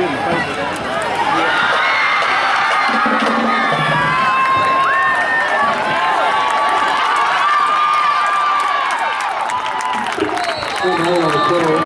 good in favor. Hold on, hold.